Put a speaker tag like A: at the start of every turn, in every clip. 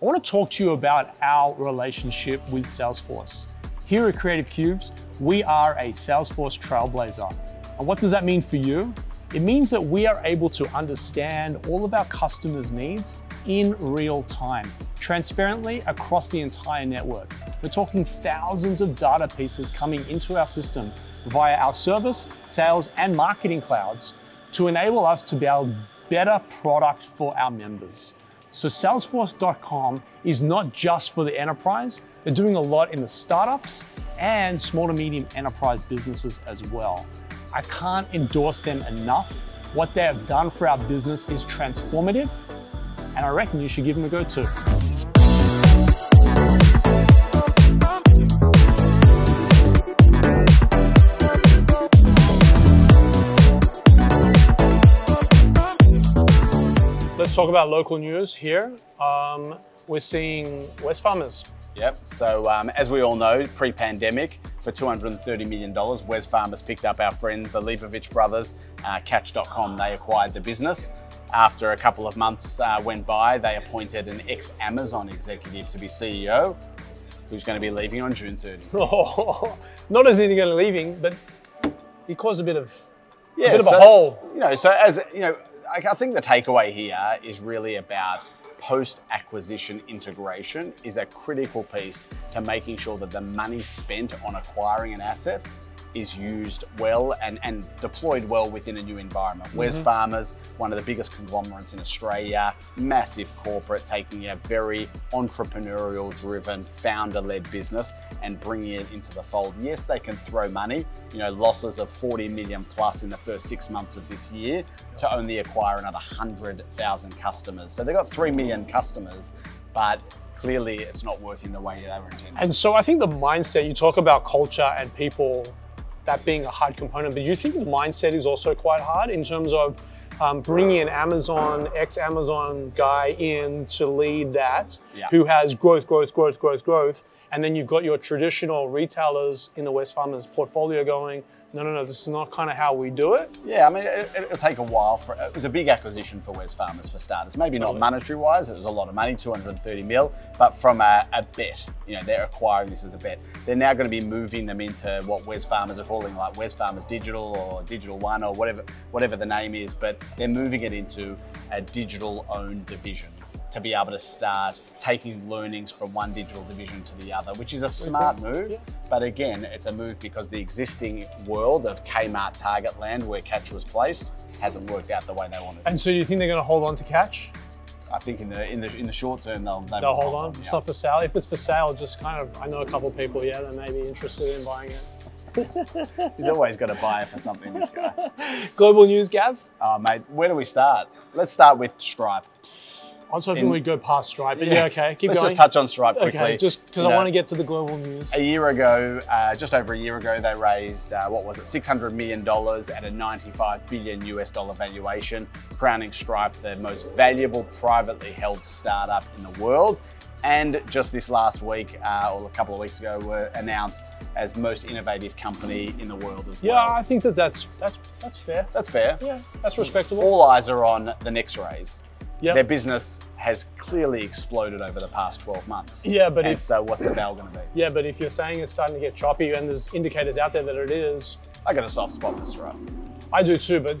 A: I want to talk to you about our relationship with Salesforce. Here at Creative Cubes, we are a Salesforce trailblazer. And what does that mean for you? It means that we are able to understand all of our customers' needs in real time, transparently across the entire network. We're talking thousands of data pieces coming into our system via our service, sales, and marketing clouds to enable us to build better product for our members. So Salesforce.com is not just for the enterprise, they're doing a lot in the startups and small to medium enterprise businesses as well. I can't endorse them enough. What they have done for our business is transformative, and I reckon you should give them a go too. Let's talk about local news here. Um, we're seeing Wesfarmers.
B: Yep. So um, as we all know, pre-pandemic, for $230 million, Wesfarmers picked up our friend, the Leibovich brothers, uh, Catch.com. They acquired the business. After a couple of months uh, went by, they appointed an ex-Amazon executive to be CEO, who's going to be leaving on June 30.
A: Oh, not as in going to leaving, but he caused a bit of
B: Yeah,
A: a bit of
B: so,
A: a hole.
B: You know, so as you know, I think the takeaway here is really about post-acquisition integration is a critical piece to making sure that the money spent on acquiring an asset is used well and, and deployed well within a new environment. Wes mm-hmm. Farmers, one of the biggest conglomerates in Australia, massive corporate, taking a very entrepreneurial driven, founder led business and bringing it into the fold. Yes, they can throw money, you know, losses of 40 million plus in the first six months of this year to only acquire another 100,000 customers. So they've got 3 million customers, but clearly it's not working the way they were intended.
A: And so I think the mindset, you talk about culture and people, that being a hard component, but do you think the mindset is also quite hard in terms of um, bringing an Amazon, ex-Amazon guy in to lead that,
B: Yeah.
A: who has growth, growth, growth, growth, growth, and then you've got your traditional retailers in the Wesfarmers portfolio going, no, no, no, this is not kind of how we do it.
B: Yeah, I mean, it, it'll take a while for. It was a big acquisition for Wesfarmers for starters. Maybe
A: Totally.
B: not monetary wise, it was a lot of money, 230 mil, but from a, a bet, you know, they're acquiring this as a bet. They're now going to be moving them into what Wesfarmers are calling like Wesfarmers Digital or Digital One or whatever, whatever the name is, but they're moving it into a digital owned division to be able to start taking learnings from one digital division to the other, which is a smart move.
A: Yeah.
B: But again, it's a move because the existing world of Kmart Target land where Catch was placed hasn't worked out the way they wanted.
A: And so you think they're going to hold on to Catch?
B: I think in the in the in the short term they'll they
A: They'll hold on. It's
B: yeah.
A: not for sale. If it's for sale, just kind of, I know a couple people, yeah, that may be interested in buying it.
B: He's always got a buyer for something. This guy.
A: Global news, Gav.
B: Oh mate, where do we start? Let's start with Stripe.
A: I was hoping
B: In-
A: we'd go past Stripe, but yeah, okay, keep
B: Let's
A: going.
B: just touch on Stripe quickly.
A: Okay, just because I
B: know,
A: want to get to the global news.
B: A year ago, uh, just over a year ago, they raised uh, what was it, 600 million dollars at a 95 billion US dollar valuation, crowning Stripe the most valuable privately held startup in the world. And just this last week, uh, or a couple of weeks ago, were announced as most innovative company in the world as
A: Yeah,
B: well.
A: Yeah, I think that that's that's that's fair.
B: That's fair.
A: Yeah, that's respectable.
B: All eyes are on the next raise.
A: Yeah.
B: Their business has clearly exploded over the past 12 months.
A: Yeah, but
B: and
A: if-
B: so what's the bell going to be?
A: Yeah, but if you're saying it's starting to get choppy and there's indicators out there that it is,
B: I got a soft spot for Stripe.
A: I do too. But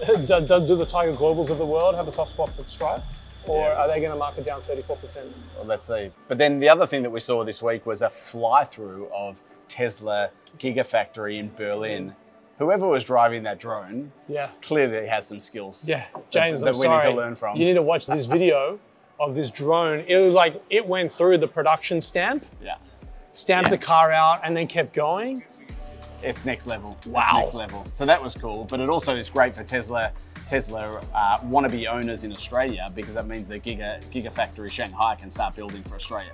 A: do, do, do the Tiger Globals of the world have a soft spot for Stripe, or
B: Yes.
A: are they going to mark it down 34%?
B: Well, let's see. But then the other thing that we saw this week was a fly through of Tesla Gigafactory in Berlin. Whoever was driving that drone
A: Yeah.
B: clearly has some skills.
A: Yeah, James,
B: that
A: I'm
B: we need to
A: sorry.
B: learn from.
A: You need to watch this video of this drone. It was like it went through the production stamp,
B: Yeah.
A: stamped
B: Yeah.
A: the car out, and then kept going.
B: It's next level. It's
A: Wow.
B: next level. So that was cool. But it also is great for Tesla. Tesla uh, wannabe owners in Australia because that means the Giga Gigafactory Shanghai can start building for Australia.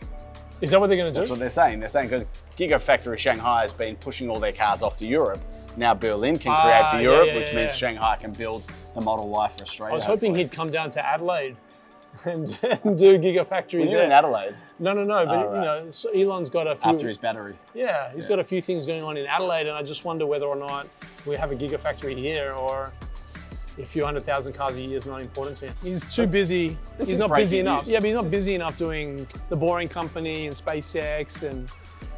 A: Is that what they're going to do?
B: That's what they're saying. They're saying because Gigafactory Shanghai has been pushing all their cars off to Europe. Now Berlin can
A: Ah,
B: create for Europe,
A: yeah,
B: which
A: yeah,
B: means. Shanghai can build the Model Y for Australia.
A: I was hoping
B: hopefully.
A: he'd come down to Adelaide and, and do Gigafactory
B: Were you
A: there.
B: in Adelaide
A: No, no, no. But
B: Oh,
A: you know, so Elon's got a few.
B: after his battery.
A: yeah, he's got a few things going on in Adelaide, and I just wonder whether or not we have a Gigafactory here, or a few hundred thousand cars a year is not important to him. He's too busy.
B: This
A: he's
B: is
A: not busy
B: breaking
A: enough. Yeah, but he's not
B: This-
A: busy enough doing the Boring Company and SpaceX and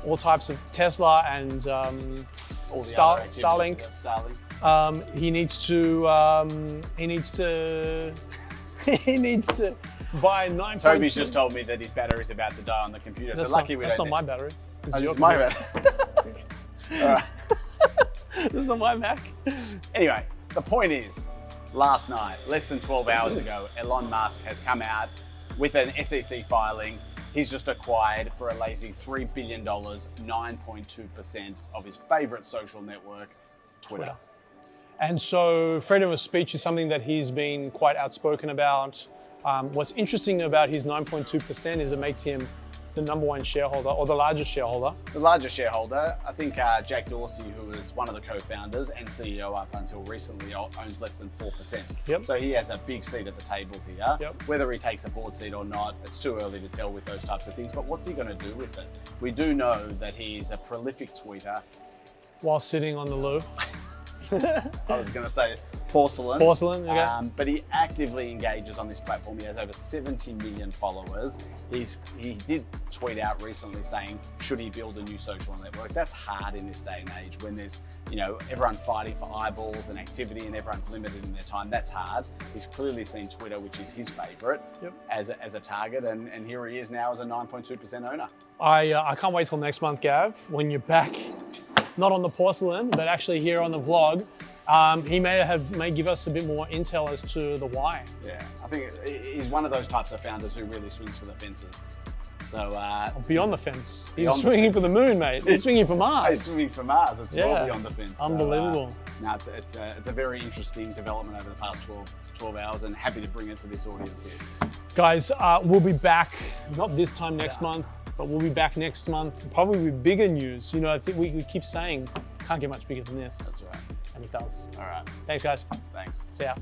A: all types of Tesla and um,
B: All
A: Star- Starlink.
B: Starlink.
A: um, he needs to um, he needs to he needs to buy nine.
B: Toby's just told me that his battery's about to die on the computer.
A: That's
B: so lucky
A: not,
B: we
A: that's
B: don't.
A: not my battery. This
B: Oh,
A: is
B: my battery. Right.
A: this is not my Mac.
B: Anyway, the point is, last night, less than 12 hours ago, Elon Musk has come out with an SEC filing. He's just acquired for a lazy $3 billion, 9.2% of his favorite social network, Twitter.
A: Twitter. And so freedom of speech is something that he's been quite outspoken about. Um, what's interesting about his 9.2% is it makes him the number one shareholder or the largest shareholder.
B: The largest shareholder, I think uh, Jack Dorsey, who was one of the co-founders and CEO up until recently, owns less than 4%.
A: Yep.
B: So he has a big seat at the table here.
A: Yep.
B: Whether he takes a board seat or not, it's too early to tell with those types of things. But what's he going to do with it? We do know that he's a prolific tweeter.
A: While sitting on the loo.
B: I was going to say porcelain.
A: Porcelain, okay.
B: Um, but he actively engages on this platform. He has over 70 million followers. He's he did tweet out recently saying, should he build a new social network? That's hard in this day and age when there's you know everyone fighting for eyeballs and activity and everyone's limited in their time. That's hard. He's clearly seen Twitter, which is his favorite,
A: Yep.
B: as a, as a target, and, and here he is now as a 9.2% owner.
A: I, uh, I can't wait till next month, Gav, when you're back, not on the porcelain, but actually here on the vlog. Um, he may have may give us a bit more intel as to the why.
B: Yeah, I think he's one of those types of founders who really swings for the fences. So uh,
A: Beyond the fence. He's
B: Beyond the
A: swinging
B: fence.
A: for the moon, mate. He's swinging for Mars.
B: He's swinging for Mars. It's well beyond the fence. So, uh,
A: Unbelievable.
B: no, it's, it's, a, it's a very interesting development over the past 12, 12 hours and happy to bring it to this audience here.
A: Guys, uh, we'll be back, not this time next month, but we'll be back next month, probably with bigger news. You know, I think we, we keep saying, can't get much bigger than this.
B: That's right. All right.
A: Thanks, guys.
B: Thanks.
A: See ya.